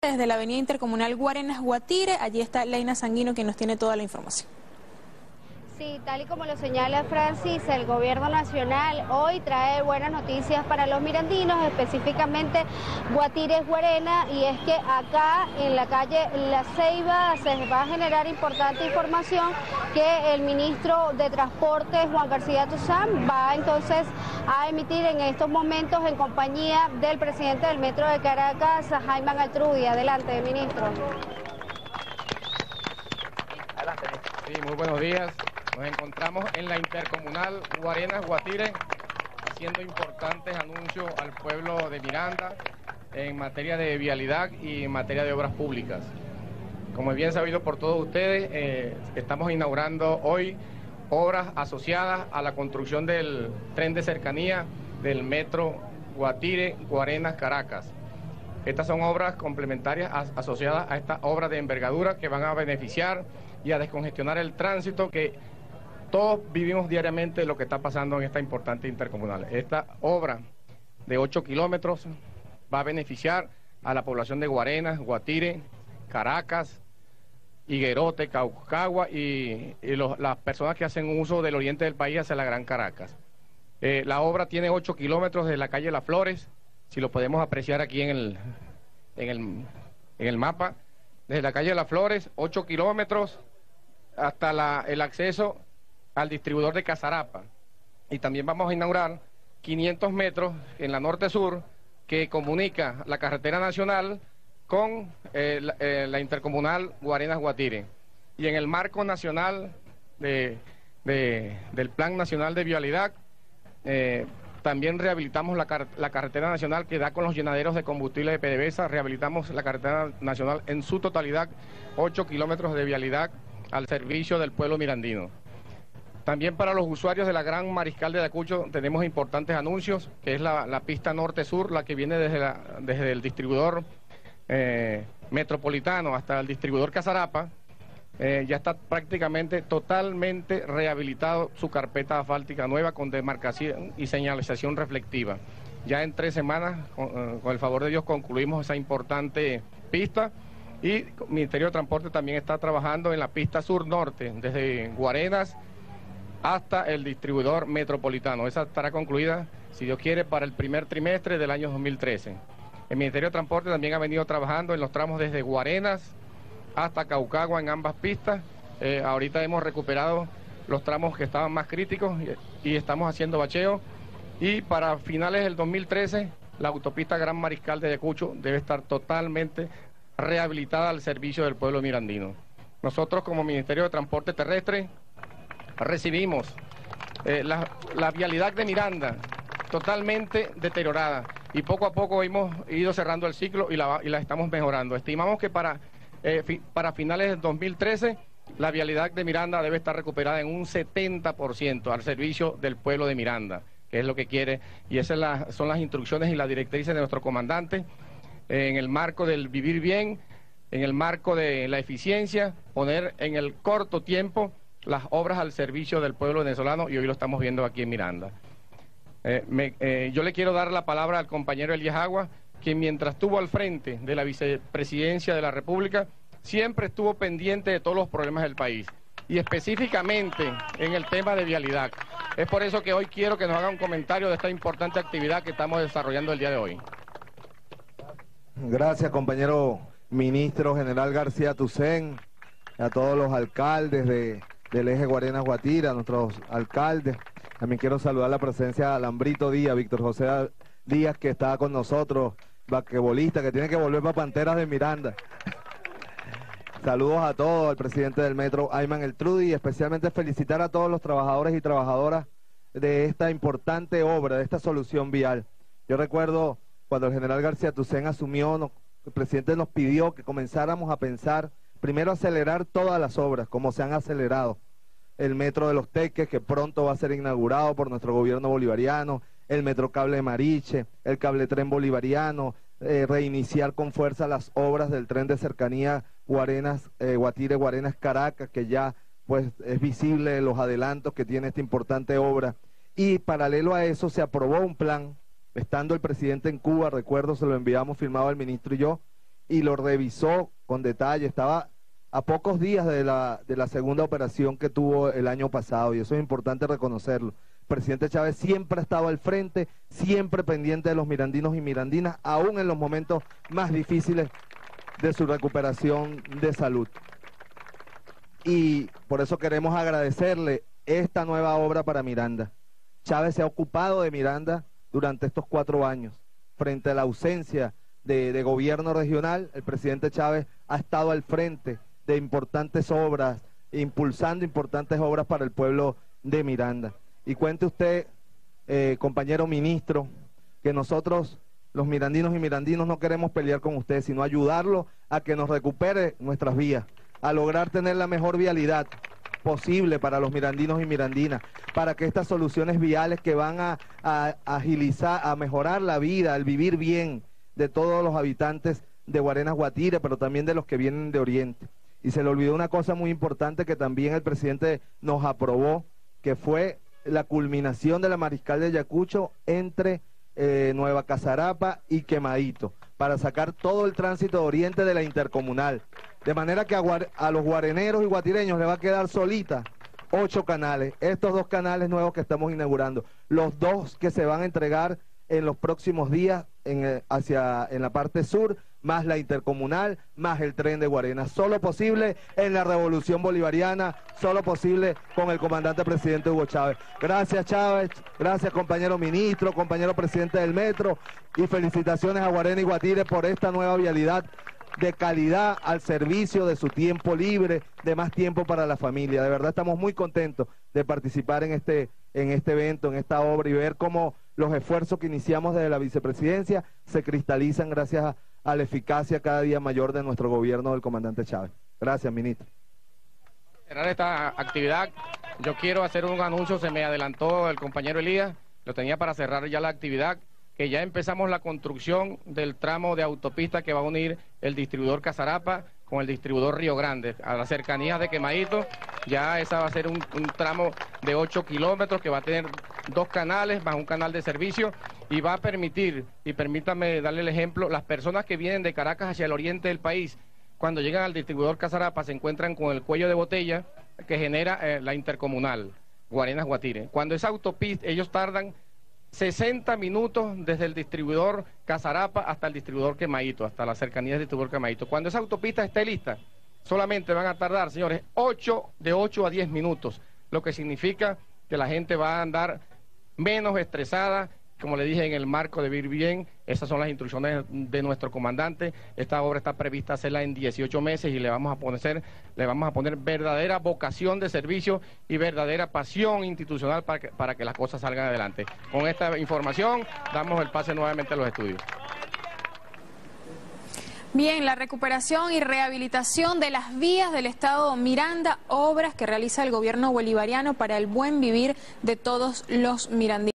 desde la avenida intercomunal Guarenas Guatire. Allí está Leina Sanguino quien nos tiene toda la información. Sí, tal y como lo señala Francis, el gobierno nacional hoy trae buenas noticias para los mirandinos, específicamente Guatires Guarena, y es que acá en la calle La Ceiba se va a generar importante información que el ministro de Transporte, Juan García Tuzán, va entonces a emitir en estos momentos en compañía del presidente del Metro de Caracas, Jaime Altrudi. Adelante, ministro. Adelante. Sí, muy buenos días. Nos encontramos en la intercomunal Guarenas Guatire haciendo importantes anuncios al pueblo de Miranda en materia de vialidad y en materia de obras públicas. Como es bien sabido por todos ustedes, eh, estamos inaugurando hoy obras asociadas a la construcción del tren de cercanía del metro Guatire, Guarenas, Caracas. Estas son obras complementarias asociadas a esta obra de envergadura que van a beneficiar y a descongestionar el tránsito que todos vivimos diariamente lo que está pasando en esta importante intercomunal. Esta obra de 8 kilómetros va a beneficiar a la población de Guarenas, Guatire, Caracas, Higuerote, Caucagua y, las personas que hacen uso del oriente del país hacia la Gran Caracas. Eh, la obra tiene 8 kilómetros de la calle Las Flores, si lo podemos apreciar aquí en el, en el, en el mapa. Desde la calle Las Flores, 8 kilómetros hasta el acceso al distribuidor de Casarapa. Y también vamos a inaugurar 500 metros en la norte-sur que comunica la carretera nacional con eh, eh, la, intercomunal Guarenas-Guatire. Y en el marco nacional de, del Plan Nacional de Vialidad, eh, también rehabilitamos la, carretera nacional que da con los llenaderos de combustible de PDVSA, rehabilitamos la carretera nacional en su totalidad, 8 kilómetros de vialidad al servicio del pueblo mirandino. También para los usuarios de la Gran Mariscal de Ayacucho tenemos importantes anuncios, que es la, pista norte-sur, la que viene desde, desde el distribuidor eh, metropolitano hasta el distribuidor Casarapa. Eh, ya está prácticamente totalmente rehabilitado su carpeta asfáltica nueva con demarcación y señalización reflectiva. Ya en tres semanas, con, eh, con el favor de Dios, concluimos esa importante pista. Y el Ministerio de Transporte también está trabajando en la pista sur-norte, desde Guarenas hasta el distribuidor metropolitano. Esa estará concluida, si Dios quiere, para el primer trimestre del año 2013. El Ministerio de Transporte también ha venido trabajando en los tramos desde Guarenas hasta Caucagua en ambas pistas. Eh, ahorita hemos recuperado los tramos que estaban más críticos y, estamos haciendo bacheo. Y para finales del 2013, la autopista Gran Mariscal de Ayacucho debe estar totalmente rehabilitada al servicio del pueblo mirandino. Nosotros como Ministerio de Transporte Terrestre recibimos eh, la, vialidad de Miranda totalmente deteriorada y poco a poco hemos ido cerrando el ciclo y la, estamos mejorando. Estimamos que para, eh, para finales del 2013 la vialidad de Miranda debe estar recuperada en un 70% al servicio del pueblo de Miranda, que es lo que quiere, y esas son las instrucciones y las directrices de nuestro comandante en el marco del vivir bien, en el marco de la eficiencia, poner en el corto tiempo las obras al servicio del pueblo venezolano y hoy lo estamos viendo aquí en Miranda. Eh, eh, yo le quiero dar la palabra al compañero Elías Agua, quien mientras estuvo al frente de la vicepresidencia de la República, siempre estuvo pendiente de todos los problemas del país y específicamente en el tema de vialidad. Es por eso que hoy quiero que nos haga un comentario de esta importante actividad que estamos desarrollando el día de hoy. Gracias, compañero ministro general García Tucén, a todos los alcaldes de del eje Guarenas Guatira, nuestros alcaldes. También quiero saludar la presencia de Alambrito Díaz, Víctor José Díaz, que está con nosotros, basquetbolista, que tiene que volver para Panteras de Miranda. Saludos a todos, al presidente del metro, Ayman El Trudy, y especialmente felicitar a todos los trabajadores y trabajadoras de esta importante obra, de esta solución vial. Yo recuerdo cuando el general García Tucén asumió, el presidente nos pidió que comenzáramos a pensar primero acelerar todas las obras, como se han acelerado. El metro de los Teques, que pronto va a ser inaugurado por nuestro gobierno bolivariano, el metro cable Mariche, el cable tren bolivariano, eh, reiniciar con fuerza las obras del tren de cercanía Guarenas, eh, Guatire, Guarenas, Caracas, que ya pues es visible los adelantos que tiene esta importante obra. Y paralelo a eso se aprobó un plan, estando el presidente en Cuba, recuerdo, se lo enviamos firmado al ministro y yo, y lo revisó con detalle. Estaba a pocos días de la, de la segunda operación que tuvo el año pasado y eso es importante reconocerlo. El presidente Chávez siempre ha estado al frente, siempre pendiente de los mirandinos y mirandinas, aún en los momentos más difíciles de su recuperación de salud. Y por eso queremos agradecerle esta nueva obra para Miranda. Chávez se ha ocupado de Miranda durante estos cuatro años. Frente a la ausencia de, gobierno regional, el presidente Chávez ha estado al frente de importantes obras, impulsando importantes obras para el pueblo de Miranda. Y cuente usted, eh, compañero ministro, que nosotros, los mirandinos y mirandinos, no queremos pelear con usted, sino ayudarlo a que nos recupere nuestras vías, a lograr tener la mejor vialidad posible para los mirandinos y mirandinas, para que estas soluciones viales que van a, a agilizar, a mejorar la vida, el vivir bien de todos los habitantes de Guarenas Guatire, pero también de los que vienen de Oriente. Y se le olvidó una cosa muy importante que también el presidente nos aprobó, que fue la culminación de la Mariscal de Ayacucho entre eh, Nueva Casarapa y Quemadito, para sacar todo el tránsito de Oriente de la intercomunal. De manera que a, a los guareneros y guatireños le va a quedar solita ocho canales, estos dos canales nuevos que estamos inaugurando, los dos que se van a entregar en los próximos días eh, hacia, en la parte sur, más la intercomunal, más el tren de Guarena. Solo posible en la revolución bolivariana, solo posible con el comandante presidente Hugo Chávez. Gracias Chávez, gracias compañero ministro, compañero presidente del metro y felicitaciones a Guarena y Guatire por esta nueva vialidad de calidad al servicio de su tiempo libre, de más tiempo para la familia. De verdad estamos muy contentos de participar en este, en este evento, en esta obra y ver cómo los esfuerzos que iniciamos desde la vicepresidencia se cristalizan gracias a, la eficacia cada día mayor de nuestro gobierno del comandante Chávez. Gracias, ministro. Cerrar esta actividad, yo quiero hacer un anuncio, se me adelantó el compañero Elías, lo tenía para cerrar ya la actividad que ya empezamos la construcción del tramo de autopista que va a unir el distribuidor Casarapa con el distribuidor Río Grande, a las cercanías de Quemadito, ya esa va a ser un, un, tramo de 8 kilómetros que va a tener dos canales más un canal de servicio y va a permitir, y permítame darle el ejemplo, las personas que vienen de Caracas hacia el oriente del país, cuando llegan al distribuidor Casarapa se encuentran con el cuello de botella que genera eh, la intercomunal Guarenas Guatire. Cuando esa autopista, ellos tardan 60 minutos desde el distribuidor Casarapa hasta el distribuidor Quemadito, hasta la cercanía del distribuidor Quemadito. Cuando esa autopista esté lista, solamente van a tardar, señores, 8 de 8 a 10 minutos, lo que significa que la gente va a andar menos estresada, como le dije, en el marco de vivir bien, esas son las instrucciones de nuestro comandante. Esta obra está prevista hacerla en 18 meses y le vamos a poner, le vamos a poner verdadera vocación de servicio y verdadera pasión institucional para que, para que las cosas salgan adelante. Con esta información damos el pase nuevamente a los estudios. Bien, la recuperación y rehabilitación de las vías del estado Miranda, obras que realiza el gobierno bolivariano para el buen vivir de todos los mirandinos.